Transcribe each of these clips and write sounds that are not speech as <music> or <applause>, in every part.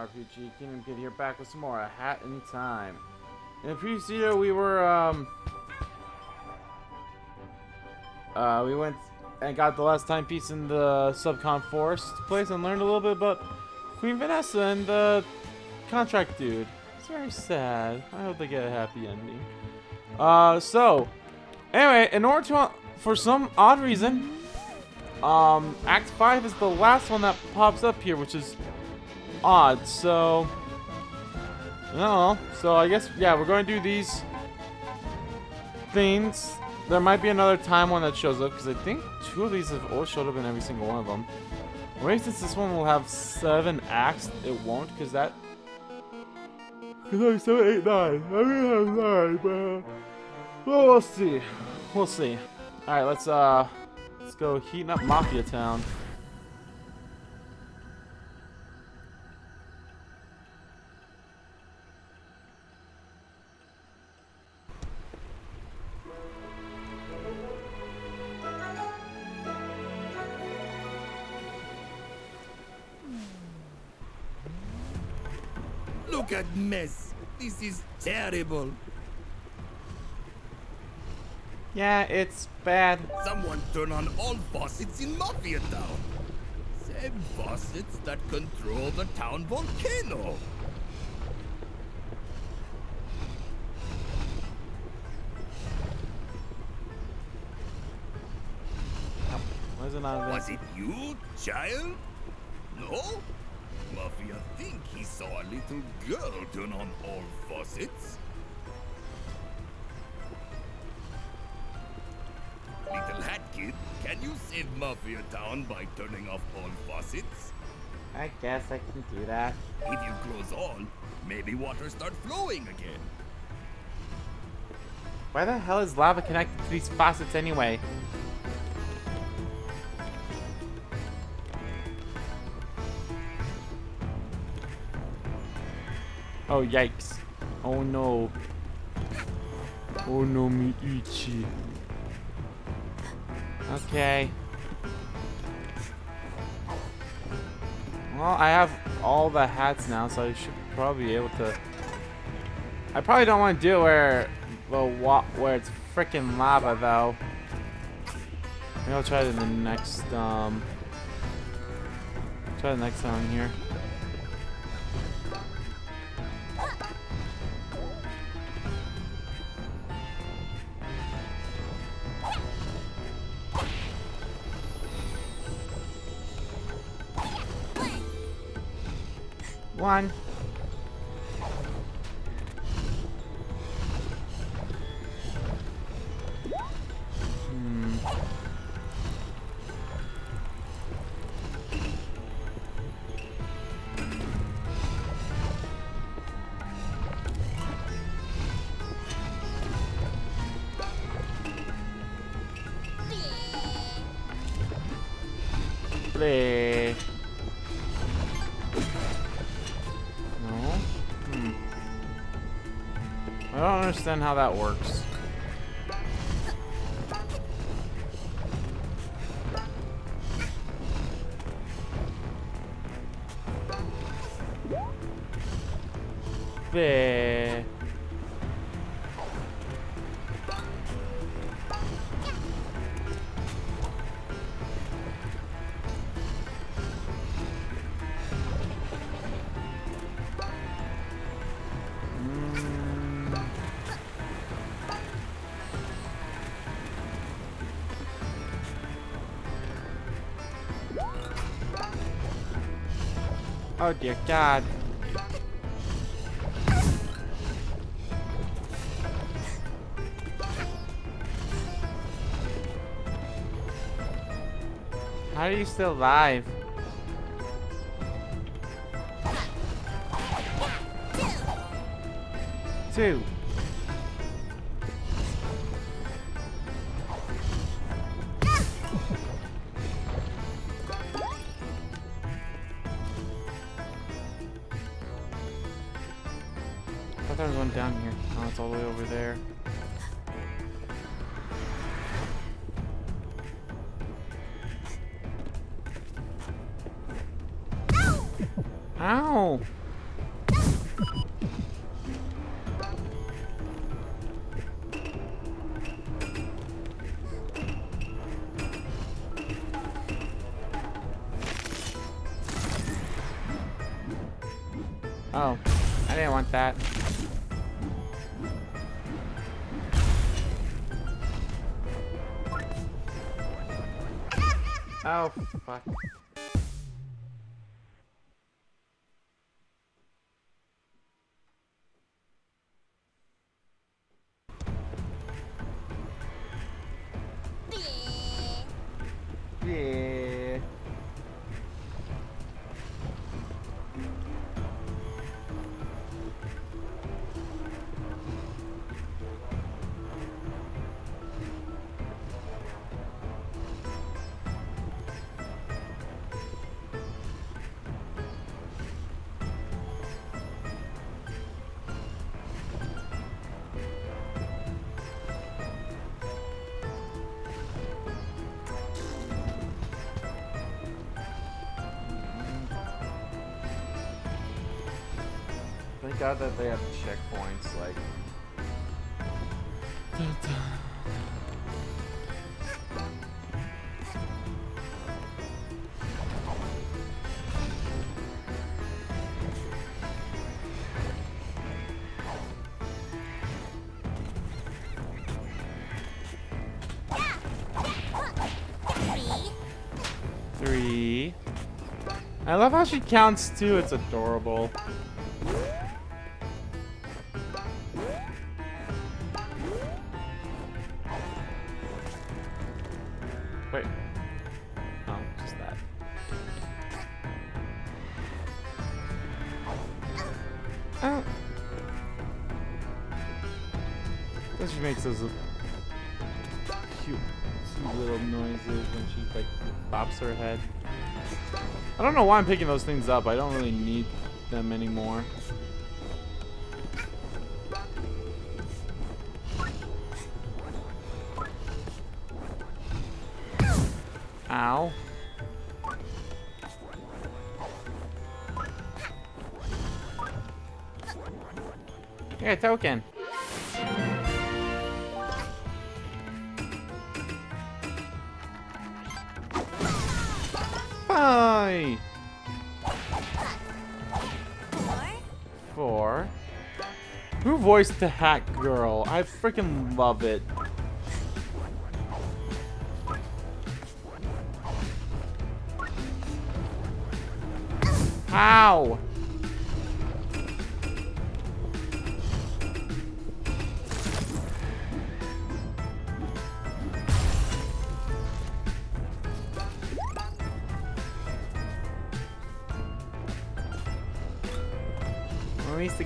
RPG. Kingdom Kid here, back with some more A Hat in Time. In the previous video, we were, um... Uh, we went and got the last timepiece in the Subcon Forest place and learned a little bit about Queen Vanessa and the contract dude. It's very sad. I hope they get a happy ending. Uh, so... Anyway, in order to... For some odd reason, um, Act 5 is the last one that pops up here, which is odd, so... I. So I guess, yeah, we're going to do these things. There might be another time one that shows up, because I think two of these have all showed up in every single one of them. Maybe since this one will have seven acts, it won't, because that... Because I seven, eight, nine. I mean, have nine, but... Well, we'll see. We'll see. Alright, let's, uh... Let's go heating up Mafia Town. Look mess. This is terrible. Yeah, it's bad. Someone turn on all faucets in Mafia Town. Same faucets that control the town volcano. Why is it not Was it you, child? No? Mafia think he saw a little girl turn on all faucets. Little Hat Kid, can you save Mafia Town by turning off all faucets? I guess I can do that. If you close all, maybe water start flowing again. Why the hell is lava connected to these faucets anyway? Oh, yikes. Oh no. Oh no, me ichi. Okay. Well, I have all the hats now, so I should probably be able to... I probably don't want to do where, well, where it's freaking lava, though. Maybe I'll try it in the next, um... Try the next time here. One. Understand how that works. There. Oh dear God. How are you still alive? Two. Oh, I didn't want that. Oh, fuck. God that they have checkpoints, like. Three. I love how she counts too, it's adorable. She makes those cute, cute little noises when she like bops her head. I don't know why I'm picking those things up. I don't really need them anymore. Ow. Yeah, token. Bye. Four. Who voiced the Hat Girl? I freaking love it. How?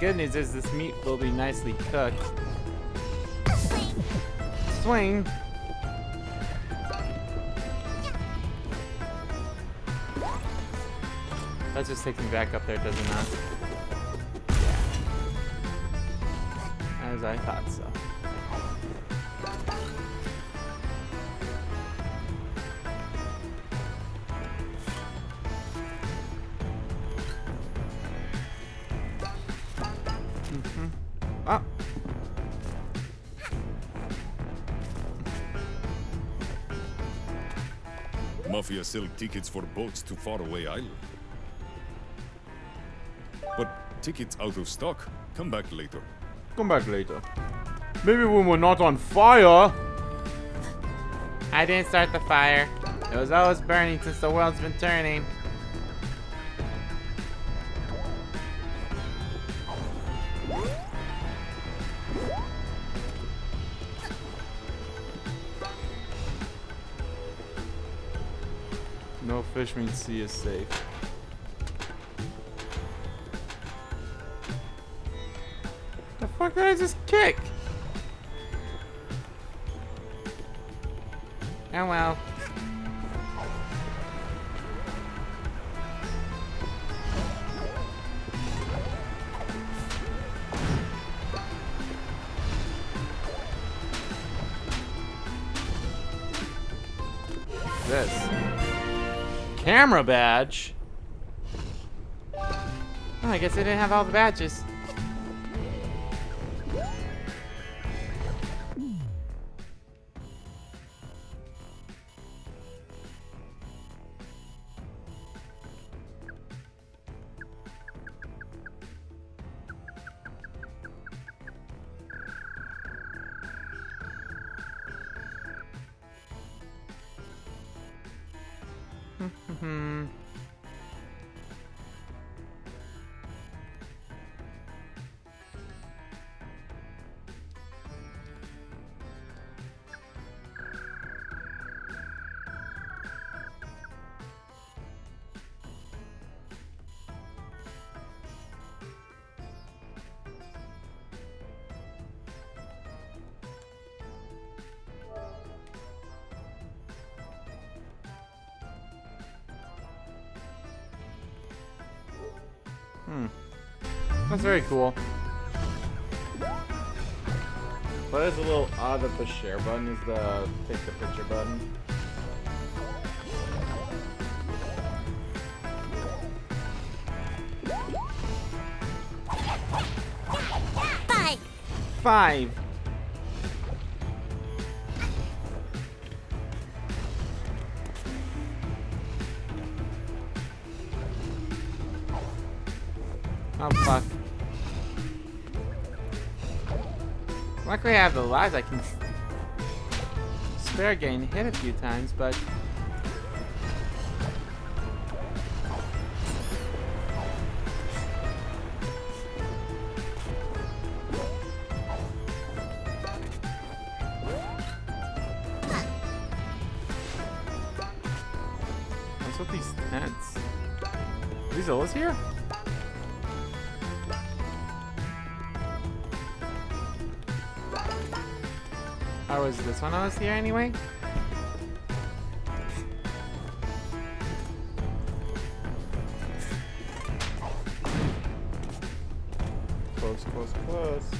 Good news is this meat will be nicely cooked. Swing. That just takes me back up there, does it. As I thought so. Sell tickets for boats to faraway island. But tickets out of stock. Come back later. Come back later. Maybe when we're not on fire. <laughs> I didn't start the fire. It was always burning since the world's been turning. Fish means sea is safe. The fuck did I just kick? Oh well. Camera badge. Oh, I guess they didn't have all the badges. Hmm. Hmm. That's very cool. But it's a little odd that the share button is the take the picture button. Five. Five. Luckily I have the lives I can spare getting hit a few times, but What's with these tents? Are these Zillas here? This one I was here anyway? Close, close, close.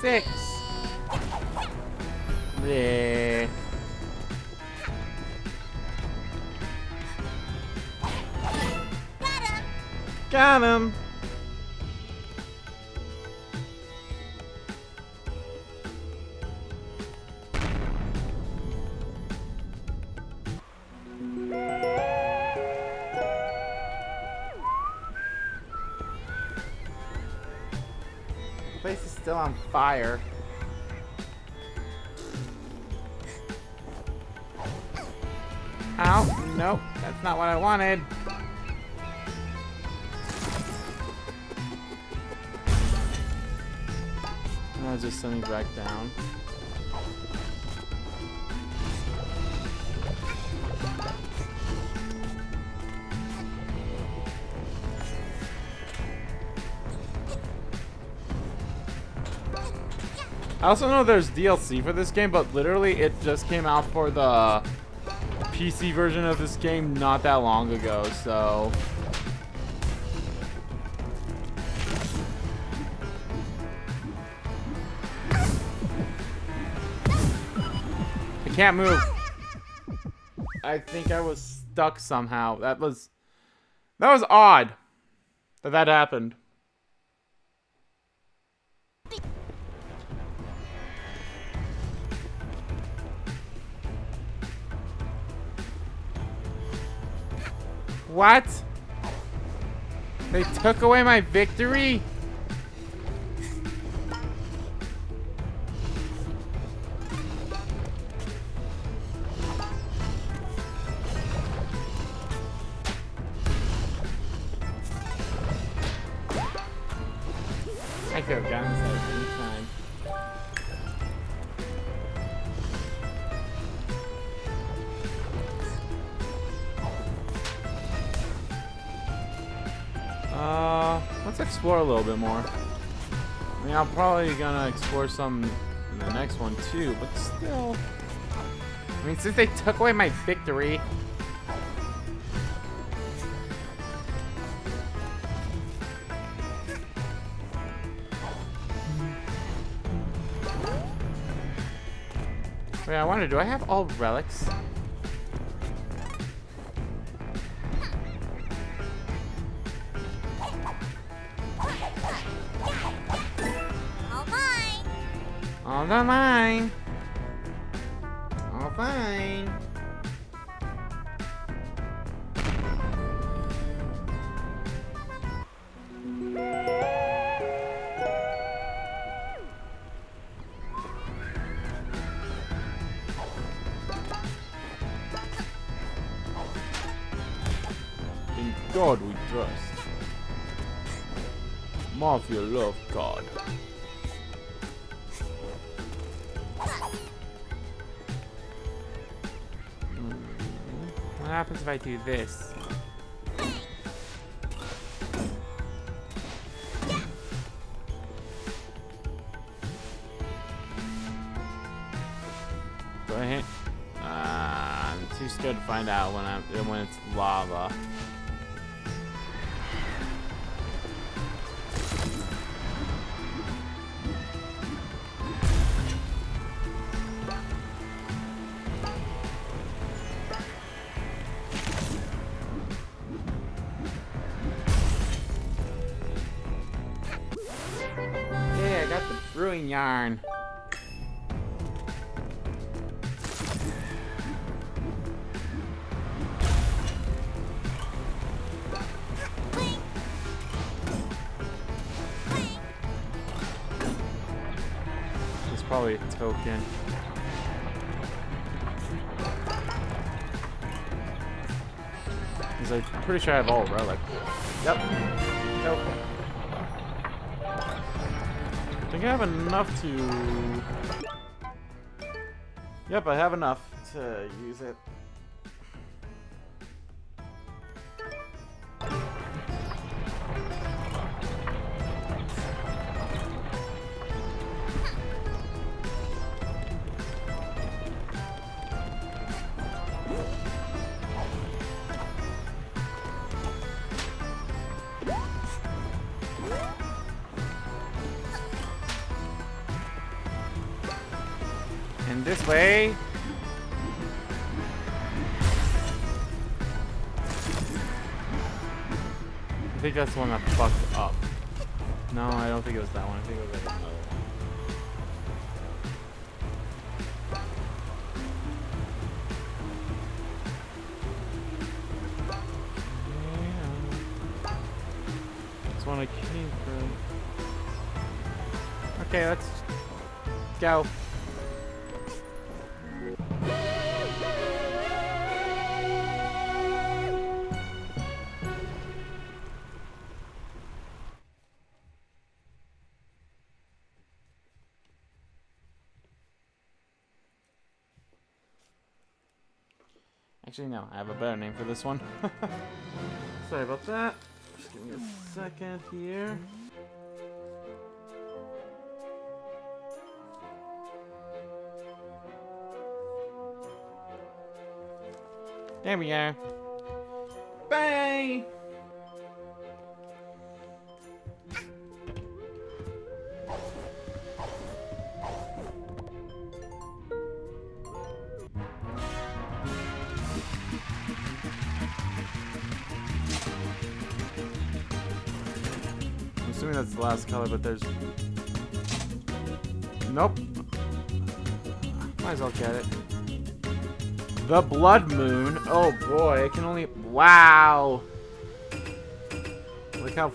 Six. Yeah. Got him. Still on fire. Ow, nope, that's not what I wanted. I'll just send me back down. I also know there's DLC for this game, but literally it just came out for the PC version of this game not that long ago, so... I can't move. I think I was stuck somehow. That was... That was odd that that happened. What? They took away my victory? Probably gonna explore some in the next one too, but still. I mean, since they took away my victory. Wait, I wonder, do I have all relics? All mine. Mine. All fine. In God we trust. Mafia love God. Happens if I do this? Do I hit? Uh, I'm too scared to find out when I'm when it's lava. Yarn. It's probably a token. Because I'm pretty sure I have all relic. Yep. Token. I think I have enough to... Yep, I have enough to use it. And this way. I think that's the one that fucked up. No, I don't think it was that one. I think it was like another one. That's one I came from. Okay, let's go. Actually, no. I have a better name for this one. <laughs> Sorry about that. Just give me a second here. There we are. Bye! Assuming that's the last color, but there's... Nope. Might as well get it. The Blood Moon. Oh boy, it can only... Wow! Look how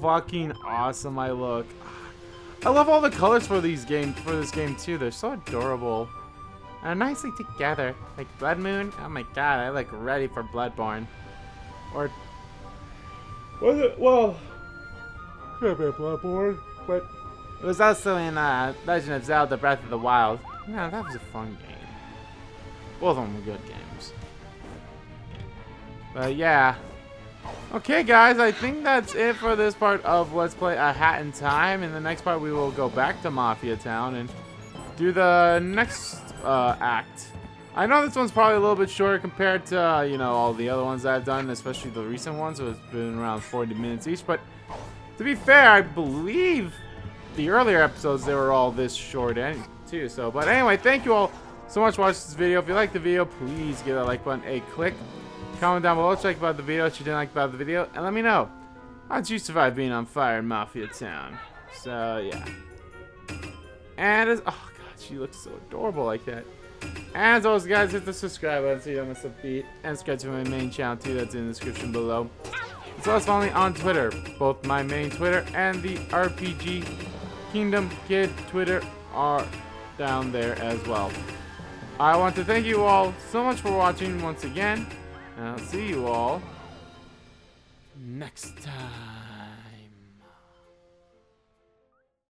fucking awesome I look. I love all the colors for these games, for this game too. They're so adorable. And nicely together. Like Blood Moon. Oh my god, I like ready for Bloodborne. Or... Was it? Well... Bloodborne, but... It was also in uh, Legend of Zelda Breath of the Wild. Yeah, that was a fun game. Both of them were good games. But yeah. Okay, guys, I think that's it for this part of Let's Play A Hat in Time. In the next part, we will go back to Mafia Town and do the next uh, act. I know this one's probably a little bit shorter compared to, uh, you know, all the other ones I've done, especially the recent ones. So it's been around 40 minutes each. But to be fair, I believe the earlier episodes, they were all this short and too. So, but anyway, thank you all so much for watching this video. If you liked the video, please give that like button a click. Comment down below what you like about the video, what you didn't like about the video, and let me know. How did you survive being on fire in Mafia Town? So, yeah. And as, oh god, she looks so adorable like that. And as always, guys, hit the subscribe button so you don't miss a beat. And subscribe to my main channel, too. That's in the description below. As well as me on Twitter. Both my main Twitter and the RPG Kingdom Kid Twitter are down there as well. I want to thank you all so much for watching once again. And I'll see you all next time.